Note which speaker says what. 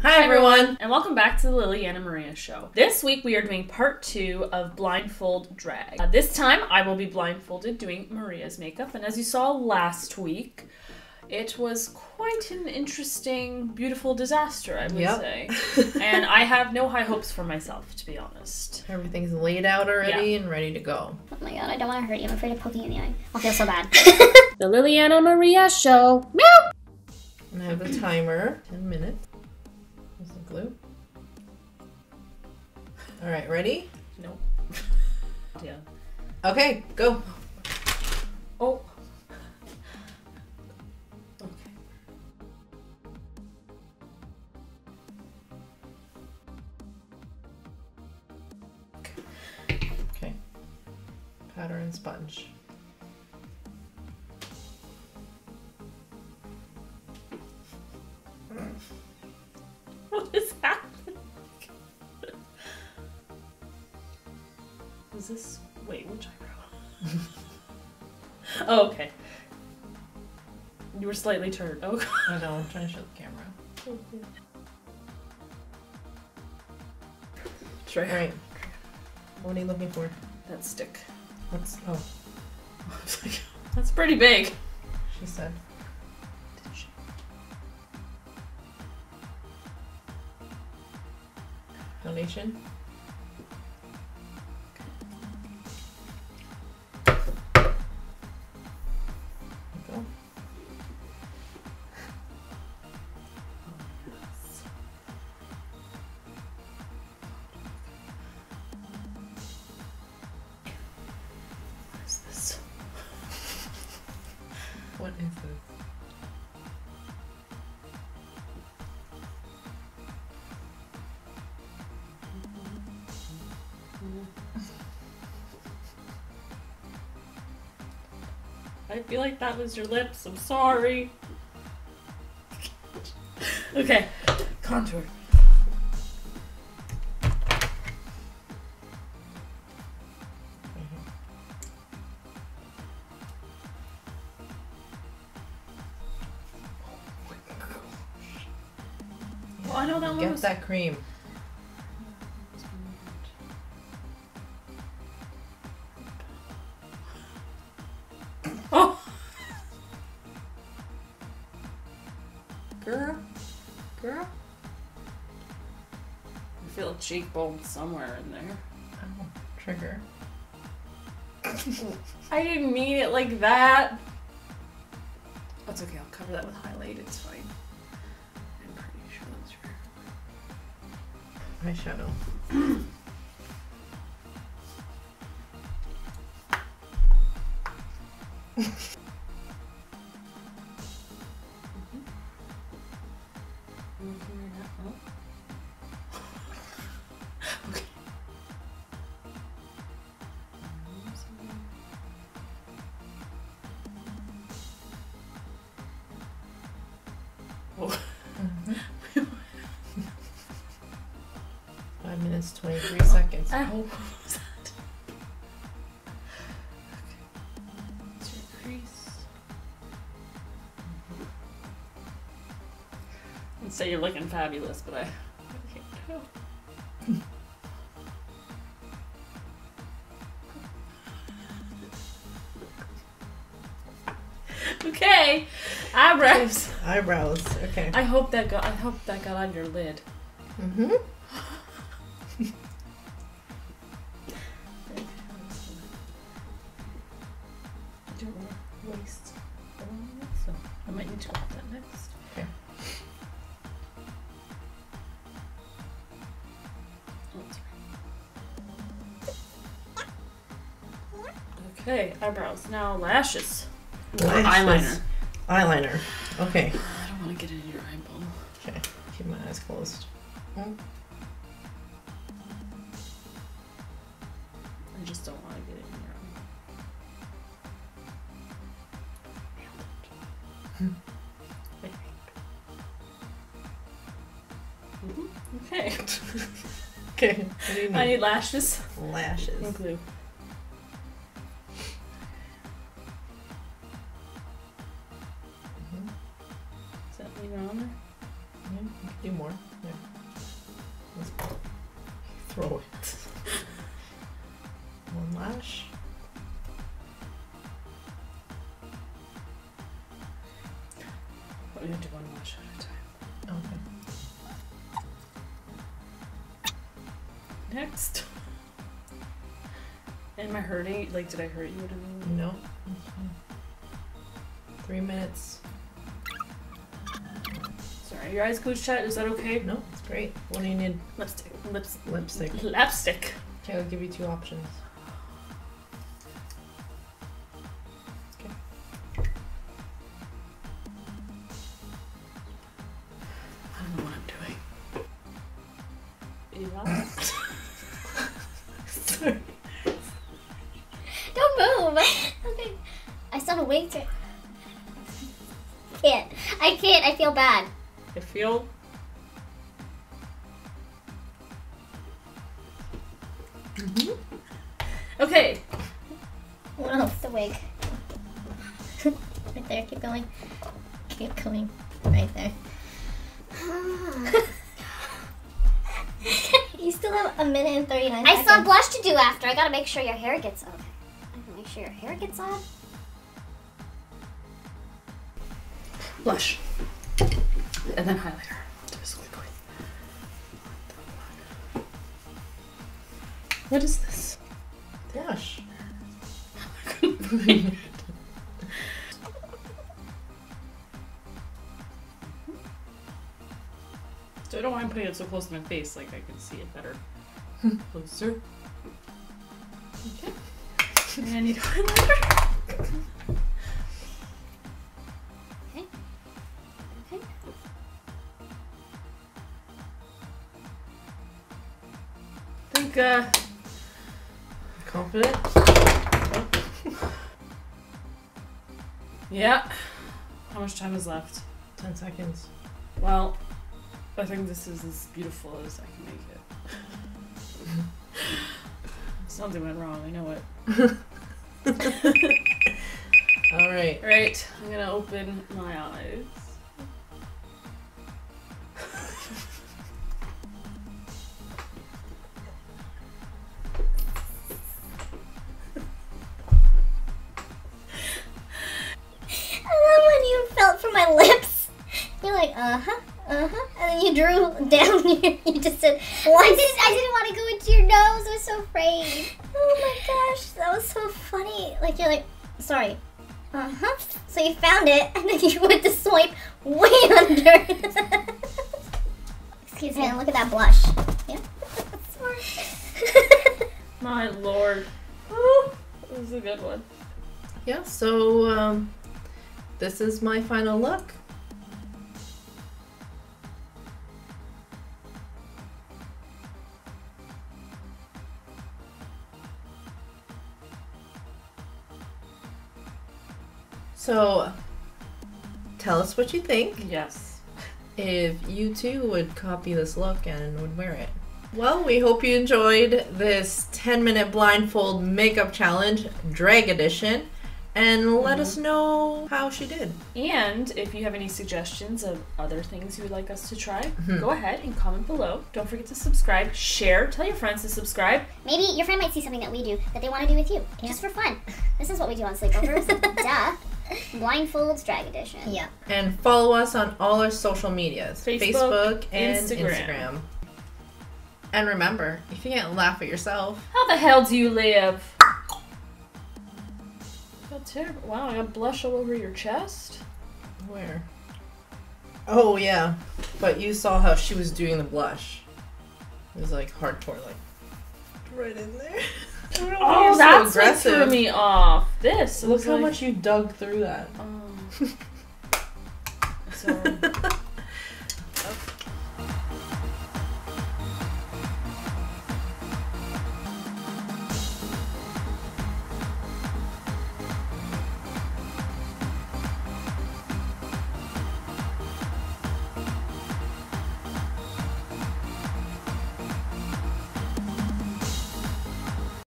Speaker 1: Hi, everyone.
Speaker 2: and welcome back to the Liliana Maria Show. This week we are doing part two of Blindfold Drag. Uh, this time I will be blindfolded doing Maria's makeup, and as you saw last week, it was quite an interesting, beautiful disaster, I would
Speaker 1: Yep.
Speaker 2: say. and I have no high hopes for myself, to be honest.
Speaker 1: Everything's laid out already and ready to go.
Speaker 3: Oh my god, I don't want to hurt you. I'm afraid of poking you in the eye. I'll feel so bad.
Speaker 2: The Liliana Maria Show. Meow!
Speaker 1: And I have a timer. 10 minutes. Glue. All right, ready?
Speaker 2: Nope. yeah.
Speaker 1: Okay, go.
Speaker 2: Oh. Is this. Wait, which eyebrow? oh, okay. You were slightly turned. Oh,
Speaker 1: I know, I'm trying to show the camera.
Speaker 2: Try
Speaker 1: All right. What are you looking for?
Speaker 2: that stick.
Speaker 1: What's. Oh,
Speaker 2: I was like, That's pretty big.
Speaker 1: she said. Foundation. There
Speaker 2: What is this? I feel like that was your lips. I'm sorry. okay. Contour. I know that one
Speaker 1: Get
Speaker 2: was.
Speaker 1: that cream.
Speaker 2: Oh! Girl. Girl. I feel a cheekbone somewhere in there.
Speaker 1: Oh, trigger.
Speaker 2: I didn't mean it like that. That's okay, I'll cover that with highlight, it's fine. That's fair.
Speaker 1: Minutes, 23 seconds.
Speaker 2: Ow. What was that? Okay. It's your crease. I'd say you're looking fabulous, but I, I can't tell. okay, eyebrows.
Speaker 1: Eyebrows. Okay.
Speaker 2: I hope that got. I hope that got on your lid.
Speaker 1: Mm-hmm.
Speaker 2: I don't want to waste a lot of it, so I might need to grab that next.
Speaker 1: Okay.
Speaker 2: Okay, eyebrows. Now lashes.
Speaker 1: Lashes.
Speaker 2: Eyeliner.
Speaker 1: Eyeliner. Okay. Okay.
Speaker 2: Okay.
Speaker 1: What do you need?
Speaker 2: I need lashes
Speaker 1: Lashes.
Speaker 2: and glue.
Speaker 1: Mhm.
Speaker 2: Is that leave it on there?
Speaker 1: Yeah, you can do more. There. Let's throw it.
Speaker 2: Next. Am I hurting? Like, did I hurt you?
Speaker 1: No. Okay. Three minutes.
Speaker 2: Sorry, your eyes closed shut. Is that okay?
Speaker 1: No, it's great. What do you need?
Speaker 2: Lipstick. Lips.
Speaker 1: Lipstick.
Speaker 2: Lipstick.
Speaker 1: Okay, I'll give you two options.
Speaker 3: Okay. I still have a wait to. Can't. I can't. I feel bad.
Speaker 2: I feel. Mm-hmm. Okay.
Speaker 3: What else? The wig. right there. Keep going. Keep going. Right there. Ah. you still have a minute and 39
Speaker 4: I
Speaker 3: seconds.
Speaker 4: still have blush to do after. I gotta make sure your hair gets on. I gotta make sure your hair gets on.
Speaker 2: Blush. And then highlighter. Just quickly. What is this?
Speaker 1: Blush.
Speaker 2: So I don't mind putting it so close to my face, like I can see it better. Closer. Okay. And I need highlighter.
Speaker 4: Okay.
Speaker 2: I think, uh,
Speaker 1: Confident?
Speaker 2: yeah. How much time is left?
Speaker 1: Ten seconds.
Speaker 2: Well, I think this is as beautiful as I can make it. Something went wrong, I know it.
Speaker 1: All right.
Speaker 2: Alright, I'm gonna open my eyes.
Speaker 3: I love when you felt for my lips. You're like, uh huh, uh huh. And then you drew down here. You just said,
Speaker 4: I didn't. I didn't want to go into your nose. I was so afraid.
Speaker 3: Oh my gosh, that was so funny. Like, you're like, sorry. Uh huh. So you found it, and then you went to swipe way under. Excuse me, and look at that blush. Yeah?
Speaker 2: My lord. Oh, This is a good one.
Speaker 1: Yeah, so um, this is my final look. So, tell us what you think.
Speaker 2: Yes.
Speaker 1: if you too would copy this look and would wear it. Well, we hope you enjoyed this 10 minute blindfold makeup challenge, drag edition, and let us know how she did.
Speaker 2: And if you have any suggestions of other things you would like us to try,
Speaker 1: Mhm.
Speaker 2: go ahead and comment below. Don't forget to subscribe, share, tell your friends to subscribe.
Speaker 4: Maybe your friend might see something that we do that they want to do with you, just for fun. This is what we do on sleepovers. Duh. Blindfolds Drag Edition.
Speaker 3: yeah.
Speaker 1: And follow us on all our social medias
Speaker 2: Facebook,
Speaker 1: and
Speaker 2: Instagram.
Speaker 1: Instagram. And remember, if you can't laugh at yourself,
Speaker 2: How the hell do you live? Feel terrible. Wow, I got blush all over your chest.
Speaker 1: where? Oh, yeah. But you saw how she was doing the blush. It was like hardcore, like right in there. I don't know why
Speaker 2: Oh,
Speaker 1: so
Speaker 2: that's what
Speaker 1: aggressive.
Speaker 2: threw me off. This
Speaker 1: Look how
Speaker 2: like-
Speaker 1: much you dug through that.
Speaker 2: Oh. so